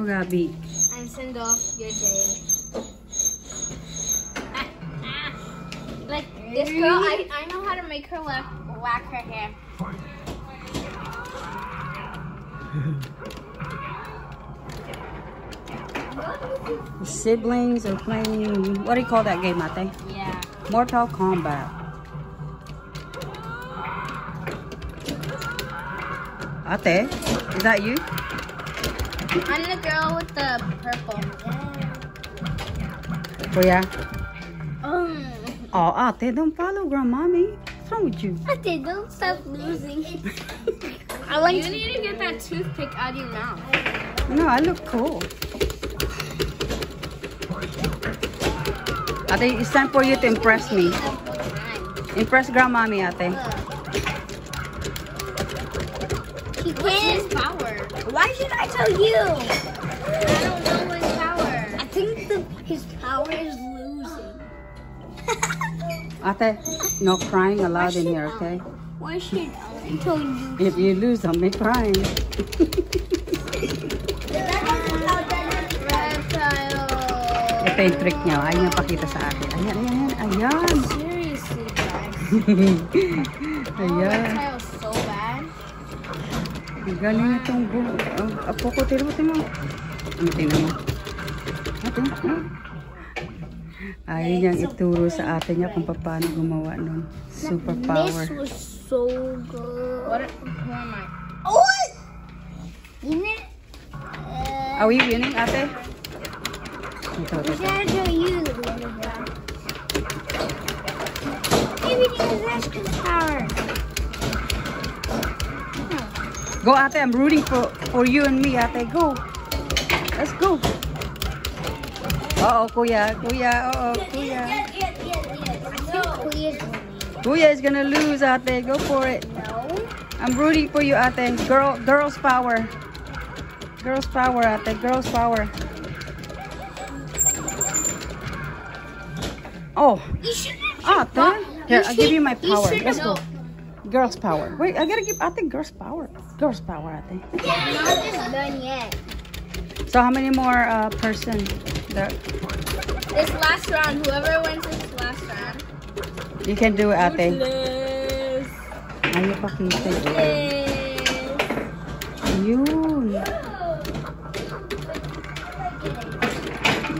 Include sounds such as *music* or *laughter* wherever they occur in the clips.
Ako gabi. I'm single. You're Jade. like this girl, I, I know how to make her whack, whack her hair. The *laughs* siblings are playing, what do you call that game, Mate? Yeah. Mortal Kombat. Ate, is that you? I'm the girl with the purple. Kuya? Um, Oh, Ate, don't follow grandmommy. What's wrong with you? okay, don't stop losing. *laughs* I want you need to get that toothpick out of your mouth. No, I look cool. Ate, it's time for you to impress me. Impress grandmommy, Ate. He can't. power. Why should I tell you? I don't know his power. I think the, his power is losing. *laughs* Ate, no crying allowed in here, okay? Why should I tell you? If you lose, I'll be crying. Reptile. *laughs* Ito yung trick niya. Ayaw niya pakita sa akin. Ayan, ayan, ayan. Seriously, guys. *laughs* Ayan. Reptile so bad. Galing itong buho. Oh, apo ko, tiro mo, tiro mo. Ano, tingnan mo. Ate, ah. Ayaw niyang ituro sa ate niya kung paano gumawa ng superpower. This was so good. What? Who am I? Oh! You know? Are we winning, ate? Ito, ito, ito. To you, Everything is Ashton's power. Go, ate. I'm rooting for, for you and me, ate. Go. Let's go. Oo, kuya. Kuya, oo, kuya. Kuya is gonna lose, ate. Go for it. I'm rooting for you, ate. Girl, girls power. Girls power, ate. Girls power. Oh, ate. Ah, Here, I'll give you my power. Let's go. Girls power. Wait, I gotta give I think girls power. Girls power, ate. Not just done yet. So how many more uh, person? There? This last round, whoever wins this last round. You can do it, ate. Ayaw pa kita. eh. Ruthless. Yun.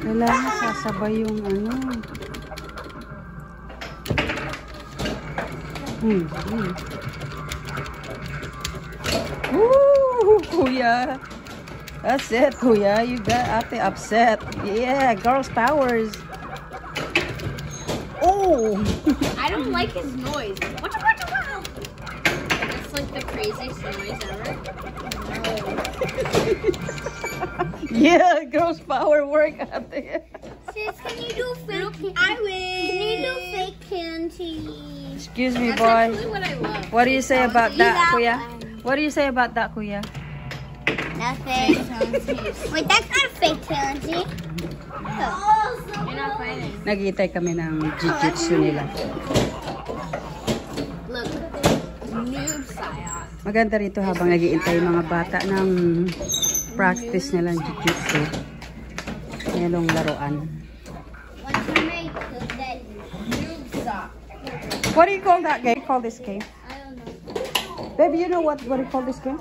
Kailangan sasabay yung ano. Hmm. hmm. Woo! Kuya. That's it, Kuya. You got ate upset. Yeah, girls powers. Oh! I don't like his noise. What the what the what? That's like the craziest noise ever. *laughs* yeah, girls power work ate. Sis, can you do fake? I will. Can you do fake panties? Excuse me, boy. what do you say about that, Kuya? What do you say about that, Kuya? Nothing. Wait, that's not a fake fighting. Nagitay kami ng jiu-jitsu nila. Maganda rito habang nagiintay mga bata ng practice nilang jiu-jitsu. Nilong laruan. What do you call that game? Call this game? I don't know. Baby, you know what what do you call this game?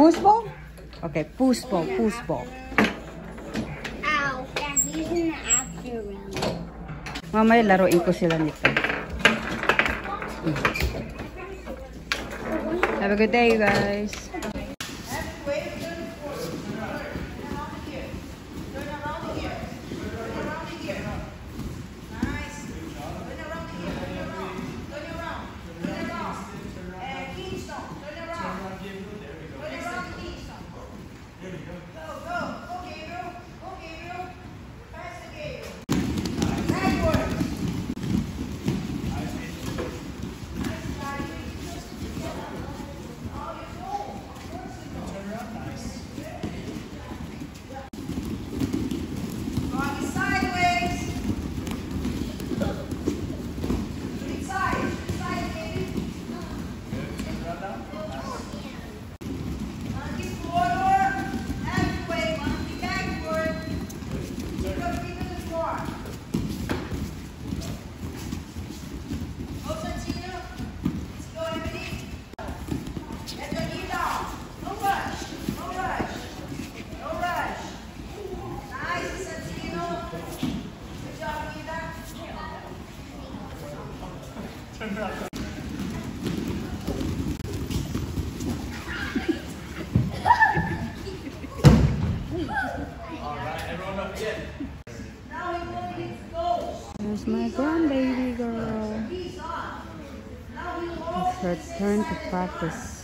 Foosball? Okay, foosball, foosball. Ow. Yeah, he's in the after round. Mamaya laruin ko sila nito. Mm. Have a good day, you guys. There's my grandbaby girl. It's her turn to practice.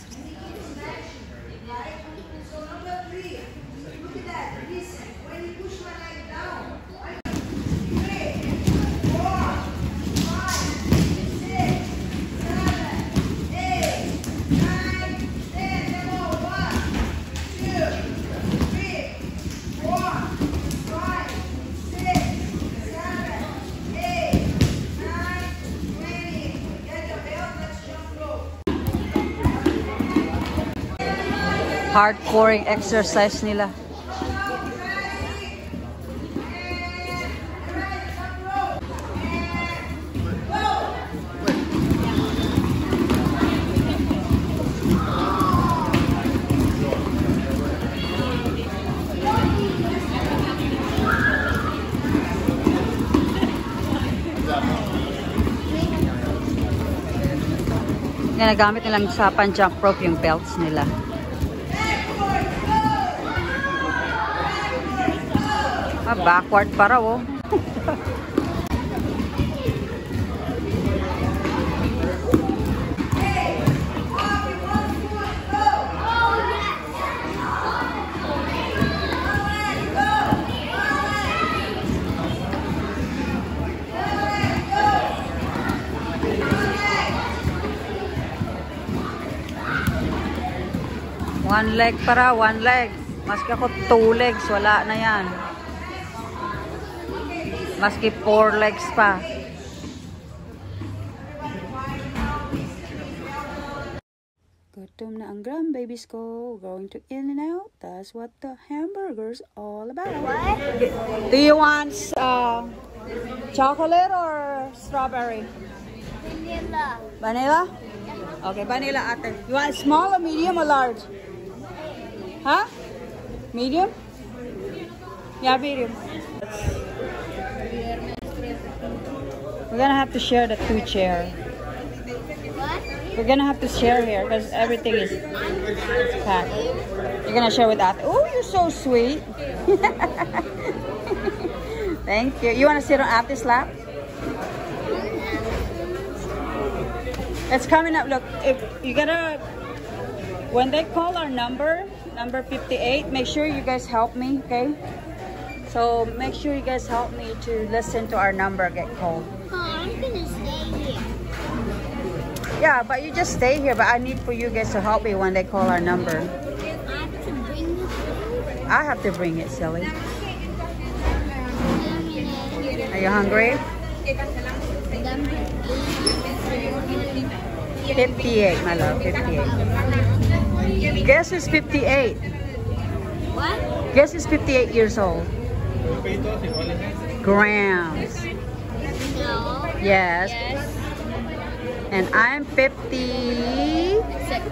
Hardcore exercise nila. Ginagamit nilang sa pan-jump rope yung belts nila. Ah, backward pa raw oh. One leg para, one leg. Maski ako two legs, wala na yan. Maski four legs pa. Gutom na ang grandbabies ko. Going to In-N-Out. That's what the hamburger's all about. What? Do you want uh, chocolate or strawberry? Vanilla. Vanilla? Okay, vanilla ate. You want small or medium or large? Huh? Medium? Yeah, medium. We're gonna have to share the two chair. We're gonna have to share here because everything is packed. You're gonna share with Ate. Oh, you're so sweet. *laughs* Thank you. You wanna sit on Ate's lap? It's coming up. Look, if you gotta, when they call our number, number 58, make sure you guys help me, okay? So make sure you guys help me to listen to our number get called. I'm gonna stay here. Yeah, but you just stay here. But I need for you guys to help me when they call our number. I have to bring the food. I have to bring it, silly. Wait a minute. Are you hungry? 58, my love, 58. Guess who's 58? What? Guess who's 58 years old? Grams. Yes. Yes. And I'm 50. Six.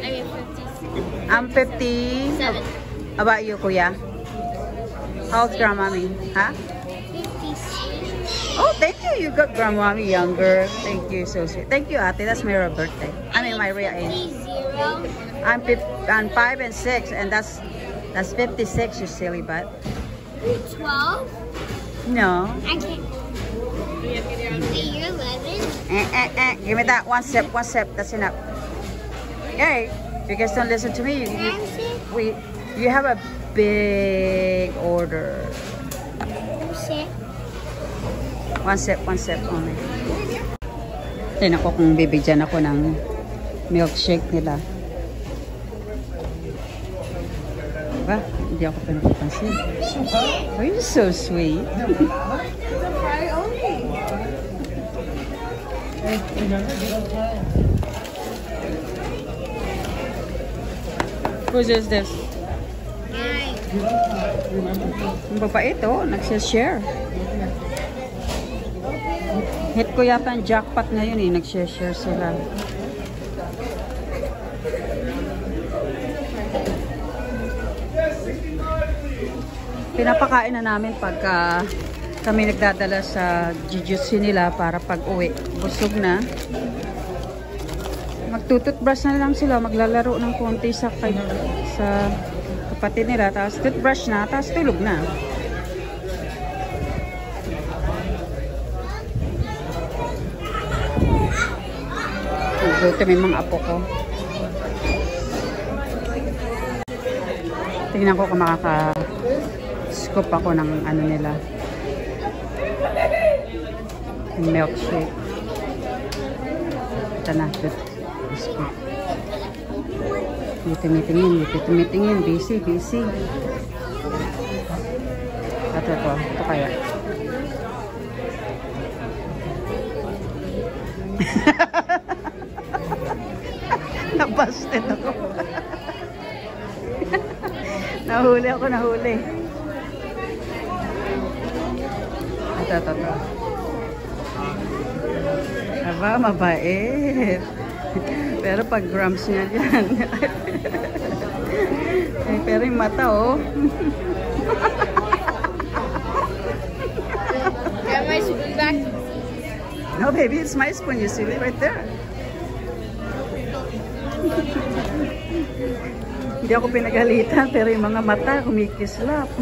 I mean 56. I'm 50. Seven. How about you, Kuya? How old's Grandmommy? Huh? 56. Oh, thank you. You got Grandmommy younger. Thank you. So sweet. Thank you, Ate. That's my real birthday. I mean, my real age. I'm, I'm 5 and 6, and that's that's 56, you silly butt. 12. No. I can't. Wait, you're 11? Eh, eh, eh. Give me that one sip, one sip. That's enough. Hey, if you guys don't listen to me, you, you, we, you have a big order. One sip, one sip only. Tingnan ko kung bibigyan ako ng milkshake nila. Diba? Hindi ako pinapapansin. Oh, you're so sweet. *laughs* Whose is this? Ang babait oh, nagsashare. Hit ko yata ang jackpot ngayon eh, nagsashare sila. Pinapakain na namin pagka kami nagdadala sa jujutsu nila para pag uwi. Busog na. Magtututbrush na lang sila, maglalaro ng konti sa, kay, sa kapatid nila. Tapos toothbrush na, tapos tulog na. Nagluto may mga apo ko. Tingnan ko kung makaka-scoop ako ng ano nila. Milkshake. Ito na. Scoop. Hindi tumitingin, hindi tumitingin. Busy, busy. Ito, ito. Ito kaya. *laughs* Nabasted ako. *laughs* nahuli ako, nahuli. Ito, ito, ito. Aba, mabait. Pero pag grams niya dyan. eh, pero yung mata, oh. Get my spoon back. No, baby, it's my spoon. You see it right there. Hindi ako pinagalitan, pero yung mga mata kumikislap.